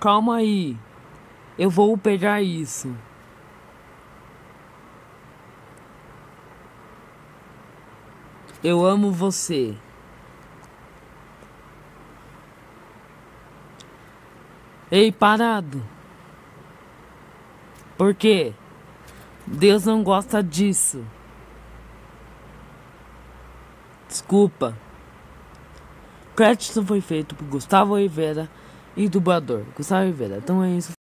Calma aí. Eu vou pegar isso. Eu amo você. Ei, parado. Por quê? Deus não gosta disso. Desculpa. Crédito foi feito por Gustavo Oliveira e dublador Gustavo Oliveira. Então é isso.